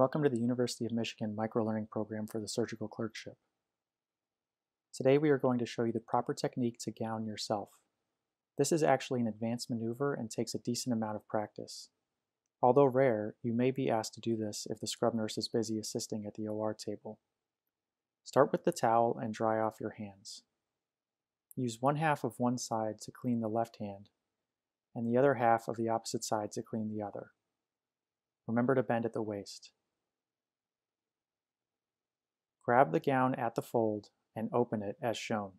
Welcome to the University of Michigan Microlearning Program for the Surgical Clerkship. Today we are going to show you the proper technique to gown yourself. This is actually an advanced maneuver and takes a decent amount of practice. Although rare, you may be asked to do this if the scrub nurse is busy assisting at the OR table. Start with the towel and dry off your hands. Use one half of one side to clean the left hand and the other half of the opposite side to clean the other. Remember to bend at the waist. Grab the gown at the fold and open it as shown.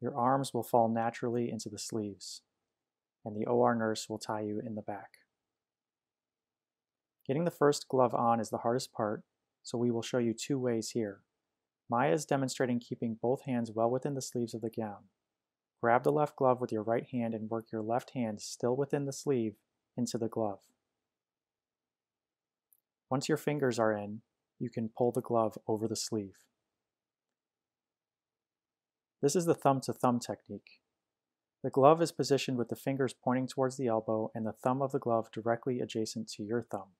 Your arms will fall naturally into the sleeves, and the OR nurse will tie you in the back. Getting the first glove on is the hardest part, so we will show you two ways here. Maya is demonstrating keeping both hands well within the sleeves of the gown. Grab the left glove with your right hand and work your left hand still within the sleeve into the glove. Once your fingers are in, you can pull the glove over the sleeve. This is the thumb to thumb technique. The glove is positioned with the fingers pointing towards the elbow and the thumb of the glove directly adjacent to your thumb.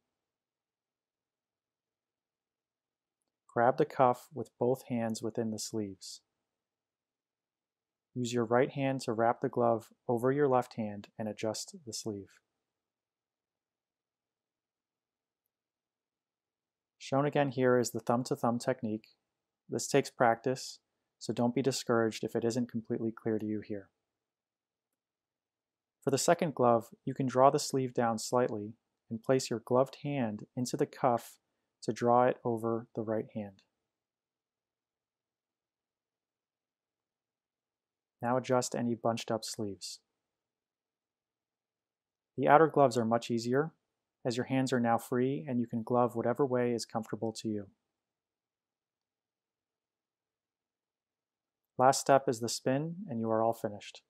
Grab the cuff with both hands within the sleeves. Use your right hand to wrap the glove over your left hand and adjust the sleeve. Shown again here is the thumb-to-thumb -thumb technique. This takes practice, so don't be discouraged if it isn't completely clear to you here. For the second glove, you can draw the sleeve down slightly and place your gloved hand into the cuff to draw it over the right hand. Now adjust any bunched up sleeves. The outer gloves are much easier, as your hands are now free and you can glove whatever way is comfortable to you. Last step is the spin and you are all finished.